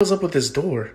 was up with this door?